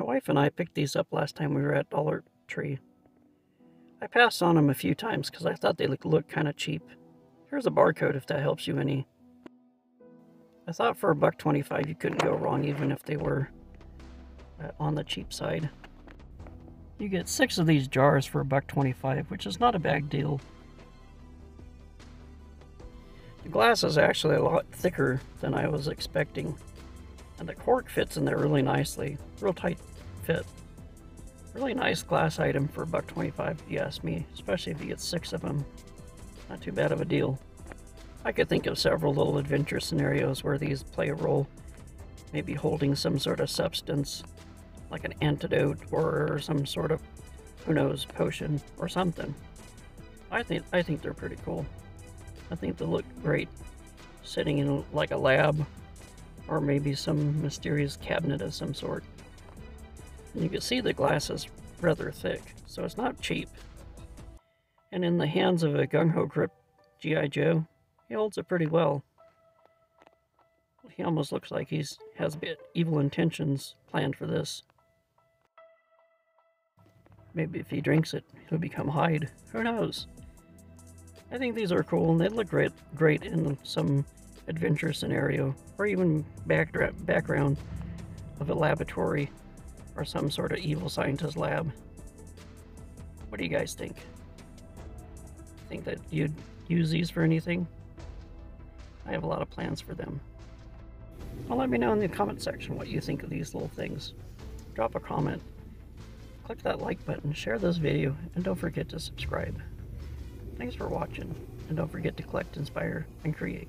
wife and I picked these up last time we were at Dollar Tree. I passed on them a few times because I thought they looked look kind of cheap. Here's a barcode if that helps you any. I thought for a buck 25 you couldn't go wrong even if they were uh, on the cheap side. You get six of these jars for a buck 25, which is not a bad deal. The glass is actually a lot thicker than I was expecting. And the cork fits in there really nicely. Real tight fit. Really nice glass item for buck 25 if you ask me, especially if you get six of them. Not too bad of a deal. I could think of several little adventure scenarios where these play a role. Maybe holding some sort of substance, like an antidote or some sort of, who knows, potion or something. I think I think they're pretty cool. I think they look great sitting in like a lab or maybe some mysterious cabinet of some sort. You can see the glass is rather thick, so it's not cheap. And in the hands of a kung fu grip G.I. Joe, he holds it pretty well. He almost looks like he's has evil intentions planned for this. Maybe if he drinks it, he'll become Hyde. Who knows? I think these are cool and they look great, great in some adventure scenario or even back, background of a laboratory or some sort of evil scientist lab. What do you guys think? Think that you'd use these for anything? I have a lot of plans for them. Well, let me know in the comment section what you think of these little things. Drop a comment, click that like button, share this video, and don't forget to subscribe. Thanks for watching, and don't forget to collect, inspire, and create.